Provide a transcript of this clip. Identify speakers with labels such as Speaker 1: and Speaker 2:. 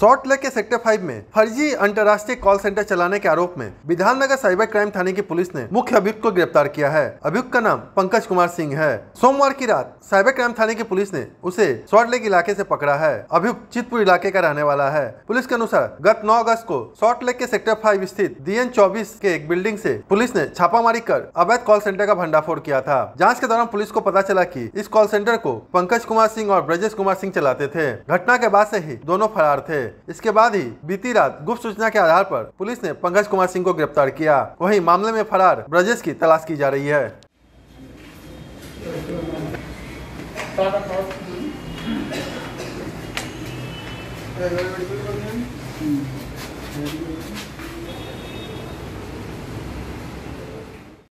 Speaker 1: Salt Lake के sector five में फर्जी अंतर्राष्ट्रीय कॉल सेंटर चलाने के आरोप में विधाननगर साइबर क्राइम थाने की पुलिस ने मुख्य अभियुक्त को गिरफ़्तार किया है। अभियुक्त का नाम पंकज कुमार सिंह है। सोमवार की रात साइबर क्राइम थाने की पुलिस ने उसे सॉल्ट लेक इलाके से पकड़ा है। अभियुक्त चितपुर इलाके का रहने वाला है। पुलिस के अनुसार गत नौ अगस्त को सॉल्ट लेक के सेक्टर फाइव स्थित डीएन चौबीस के एक बिल्डिंग ऐसी पुलिस ने छापामारी कर अवैध कॉल सेंटर का भंडाफोड़ किया था। जाँच के दौरान पुलिस को पता चला की इस कॉल सेंटर को पंकज कुमार सिंह और ब्रजेश कुमार सिंह चलाते थे। घटना के बाद ऐसी ही दोनों फरार थे। इसके बाद ही बीती रात गुप्त सूचना के आधार पर पुलिस ने पंकज कुमार सिंह को गिरफ़्तार किया वहीं मामले में फरार ब्रजेश की तलाश की जा रही है.